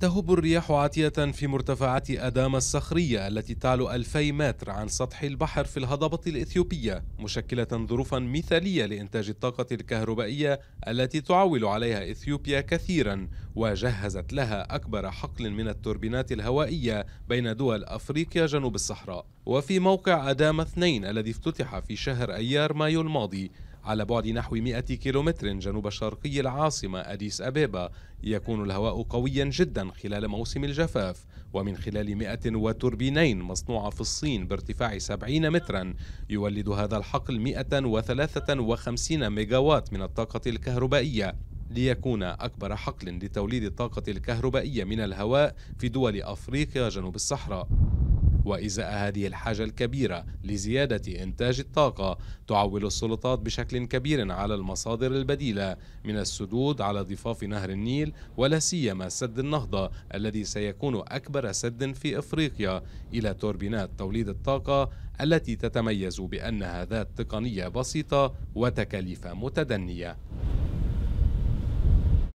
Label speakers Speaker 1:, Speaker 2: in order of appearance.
Speaker 1: تهب الرياح عاتية في مرتفعات أداما الصخرية التي تعلو 2000 متر عن سطح البحر في الهضبة الإثيوبية مشكلة ظروفا مثالية لإنتاج الطاقة الكهربائية التي تعول عليها إثيوبيا كثيرا وجهزت لها أكبر حقل من التوربينات الهوائية بين دول أفريقيا جنوب الصحراء. وفي موقع أداما 2 الذي افتتح في شهر أيار مايو الماضي على بعد نحو 100 كيلومتر جنوب شرقي العاصمة أديس أبيبا. يكون الهواء قويا جدا خلال موسم الجفاف ومن خلال 100 وتوربينين مصنوعة في الصين بارتفاع 70 مترا. يولد هذا الحقل 153 ميجاوات من الطاقة الكهربائية. ليكون أكبر حقل لتوليد الطاقة الكهربائية من الهواء في دول أفريقيا جنوب الصحراء. وإزاء هذه الحاجة الكبيرة لزيادة إنتاج الطاقة تعول السلطات بشكل كبير على المصادر البديلة من السدود على ضفاف نهر النيل ولا سيما سد النهضة الذي سيكون أكبر سد في إفريقيا إلى توربينات توليد الطاقة التي تتميز بأنها ذات تقنية بسيطة وتكاليف متدنية.